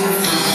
you.